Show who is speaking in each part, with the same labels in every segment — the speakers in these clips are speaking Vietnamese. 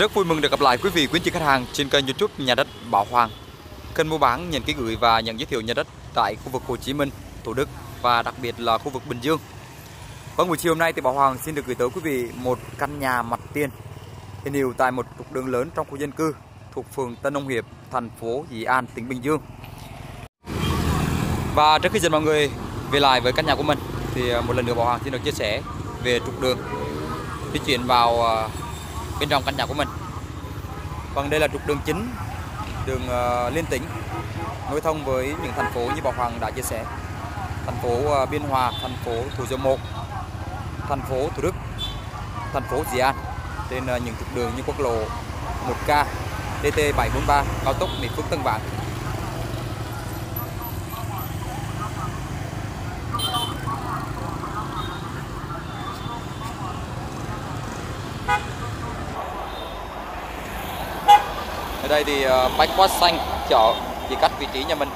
Speaker 1: Rất vui mừng được gặp lại quý vị quý chị khách hàng trên kênh YouTube Nhà đất Bảo Hoàng. Kênh mua bán, nhận ký gửi và nhận giới thiệu nhà đất tại khu vực Hồ Chí Minh, Thủ Đức và đặc biệt là khu vực Bình Dương. Vâng, buổi chiều hôm nay thì Bảo Hoàng xin được gửi tới quý vị một căn nhà mặt tiền hiện hữu tại một trục đường lớn trong khu dân cư thuộc phường Tân Ông Hiệp, thành phố Dĩ An, tỉnh Bình Dương. Và trước khi dẫn mọi người về lại với căn nhà của mình thì à, một lần nữa Bảo Hoàng xin được chia sẻ về trục đường di chuyển vào à, bên trong căn nhà của mình. Vâng, đây là trục đường chính, đường uh, liên tỉnh nối thông với những thành phố như Bảo Hoàng đã chia sẻ. Thành phố uh, Biên Hòa, thành phố Thủ Dầu Một, thành phố Thủ Đức, thành phố Dĩ An trên uh, những trục đường như quốc lộ 1K, DT743, cao tốc Mỹ Phước Tân Vạn đây thì ờ, uh, bách quá xanh chợ chỉ cách vị trí nhà mình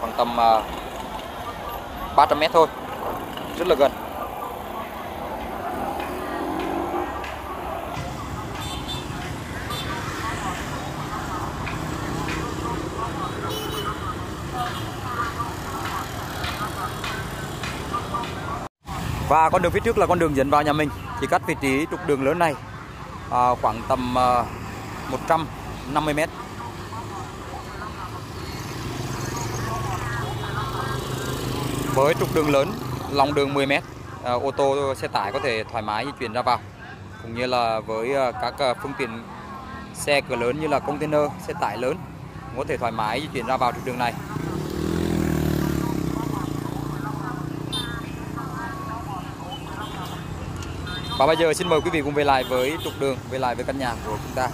Speaker 1: khoảng tầm ờ, uh, 300 mét thôi. Rất là gần. Và con đường phía trước là con đường dẫn vào nhà mình. Chỉ cách vị trí trục đường lớn này à, khoảng tầm à, 150 mét. Với trục đường lớn, lòng đường 10 mét à, Ô tô, xe tải có thể thoải mái di chuyển ra vào. Cũng như là với à, các à, phương tiện xe cửa lớn như là container, xe tải lớn Có thể thoải mái di chuyển ra vào trục đường này. Và bây giờ xin mời quý vị cùng về lại với trục đường, về lại với căn nhà của chúng ta.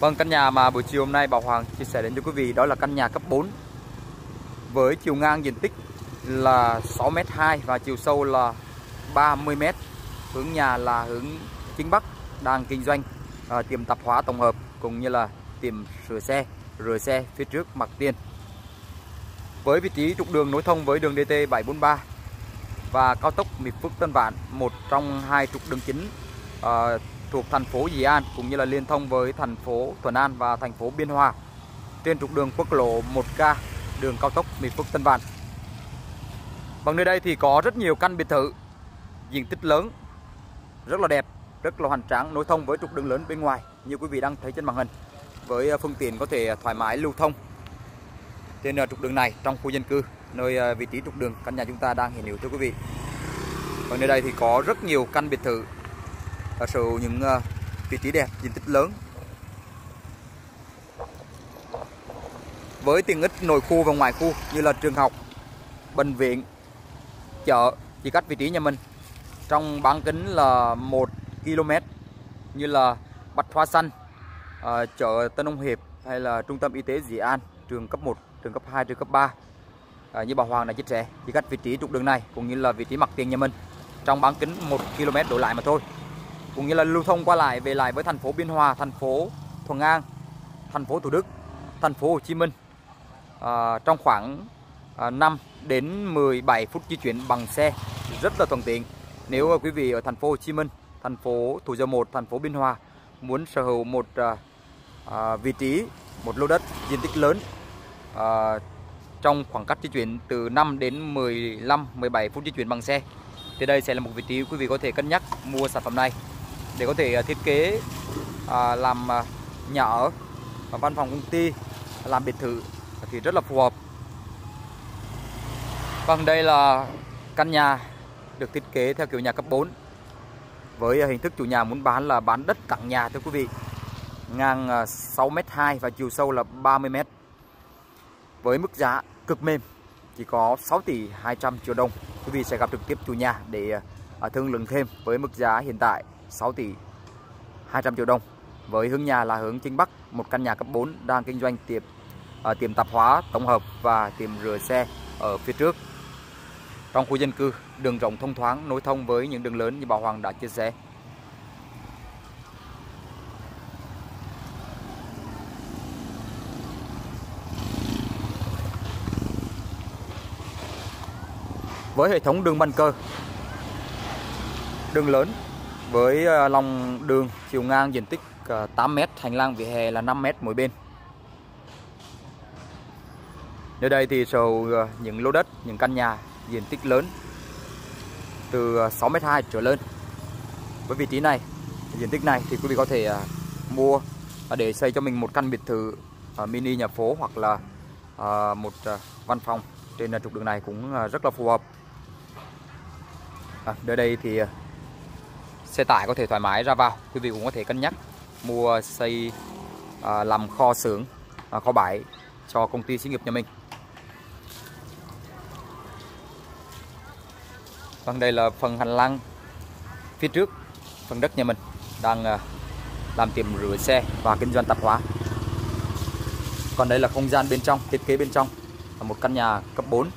Speaker 1: Vâng, căn nhà mà buổi chiều hôm nay Bảo Hoàng chia sẻ đến cho quý vị đó là căn nhà cấp 4 với chiều ngang diện tích là 6m2 và chiều sâu là 30m. Hướng nhà là hướng chính Bắc, đang kinh doanh à, tiệm tạp hóa tổng hợp cũng như là tiệm sửa xe, rửa xe phía trước mặt tiền với vị trí trục đường nối thông với đường DT 743 và cao tốc Mỹ Phước Tân Vạn, một trong hai trục đường chính à, thuộc thành phố Dĩ An cũng như là liên thông với thành phố Thuận An và thành phố Biên Hòa. Trên trục đường quốc lộ 1K đường cao tốc Mỹ Phước Tân Vạn. Bằng nơi đây thì có rất nhiều căn biệt thự diện tích lớn rất là đẹp, rất là hoành tráng nối thông với trục đường lớn bên ngoài như quý vị đang thấy trên màn hình với à, phương tiện có thể thoải mái lưu thông. Trên à, trục đường này trong khu dân cư nơi à, vị trí trục đường căn nhà chúng ta đang hiện hữu thưa quý vị. Còn nơi đây thì có rất nhiều căn biệt thự sở hữu những ờ, vị trí đẹp diện tích lớn. Với tiện ích nội khu và ngoài khu như là trường học bệnh viện chợ chỉ cách vị trí nhà mình. Trong bán kính là 1 km như là Bạch Hoa Xanh ờ, chợ Tân Ông Hiệp hay là trung tâm y tế dị An trường cấp 1 trường cấp 2, trường cấp 3 à, ờ, như bà Hoàng đã chia sẻ chỉ cách vị trí trục đường này cũng như là vị trí mặt tiền nhà mình. Trong bán kính 1 km đổ lại mà thôi cũng như là lưu thông qua lại về lại với thành phố Biên Hòa, thành phố Thuận An, thành phố Thủ Đức, thành phố Hồ Chí Minh. À, trong khoảng à, 5 đến 17 phút di chuyển bằng xe rất là thuận tiện. Nếu quý vị ở thành phố Hồ Chí Minh, thành phố Thủ Dầu Một, thành phố Biên Hòa muốn sở hữu một à, à, vị trí một lô đất diện tích lớn à, trong khoảng cách di chuyển từ 5 đến 15 17 phút di chuyển bằng xe thì đây sẽ là một vị trí quý vị có thể cân nhắc mua sản phẩm này để có thể à, thiết kế à, làm à, nhà ở văn phòng công ty làm biệt thự thì rất là phù hợp. Vâng đây là căn nhà được thiết kế theo kiểu nhà cấp 4 với à, hình thức chủ nhà muốn bán là bán đất tặng nhà thưa quý vị. Ngang 6m2 và chiều sâu là 30m với mức giá cực mềm chỉ có 6 tỷ 200 triệu đồng quý vị sẽ gặp trực tiếp chủ nhà để thương lượng thêm với mức giá hiện tại. 6 tỷ 200 triệu đồng. Với hướng nhà là hướng chính Bắc một căn nhà cấp 4 đang kinh doanh tiệm uh, à, tiệm tạp hóa tổng hợp và tiệm rửa xe ở phía trước. Trong khu dân cư đường rộng thông thoáng nối thông với những đường lớn như Bảo Hoàng đã chia sẻ. Với hệ thống đường băng cơ đường lớn với ờ, lòng đường chiều ngang diện tích ờ, 8m, hành lang vỉa hè là 5m mỗi bên. Nơi đây thì sở hữu ờ, những lô đất, những căn nhà diện tích lớn từ 6m2 trở lên. Với vị trí này, diện tích này thì quý vị có thể mua để xây cho mình một căn biệt thự mini nhà phố hoặc là một văn phòng trên trục đường này cũng rất là phù hợp à, nơi đây thì xe tải có thể thoải mái ra vào quý vị cũng có thể cân nhắc mua xây à, làm kho xưởng à, kho bãi cho công ty xí nghiệp nhà mình. Vâng đây là phần hành lang phía trước phần đất nhà mình đang à, làm tiệm rửa xe và kinh doanh tạp hóa. Còn đây là không gian bên trong thiết kế bên trong là một căn nhà cấp 4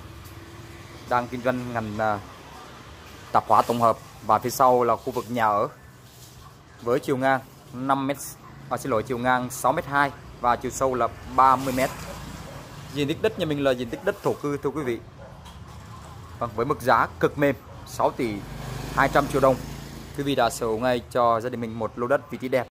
Speaker 1: đang kinh doanh ngành à, tạp hóa tổng hợp và phía sau là khu vực nhà ở với chiều ngang 5 m à, xin lỗi chiều ngang 6 m 2 và chiều sâu là 30 m. Diện tích đất nhà mình là diện tích đất thổ cư thưa quý vị. Vâng, với mức giá cực mềm 6 tỷ 200 triệu đồng. Quý vị đã sở hữu ngay cho gia đình mình một lô đất vị trí đẹp